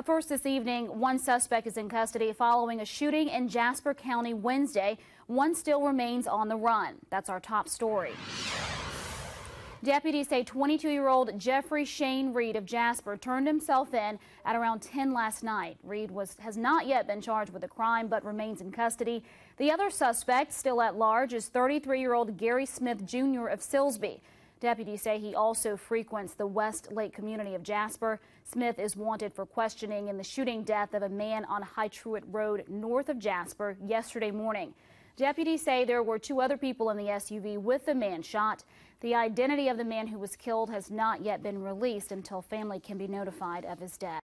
Up first this evening, one suspect is in custody following a shooting in Jasper County Wednesday. One still remains on the run. That's our top story. Deputies say 22-year-old Jeffery Shane Reed of Jasper turned himself in at around 10 last night. Reed was, has not yet been charged with a crime but remains in custody. The other suspect still at large is 33-year-old Gary Smith Jr. of Silsbee. Deputies say he also frequents the Westlake community of Jasper. Smith is wanted for questioning in the shooting death of a man on Hi Truitt Road north of Jasper yesterday morning. Deputies say there were two other people in the SUV with the man shot. The identity of the man who was killed has not yet been released until family can be notified of his death.